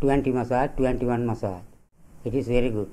20 massage, 21 massage. It is very good.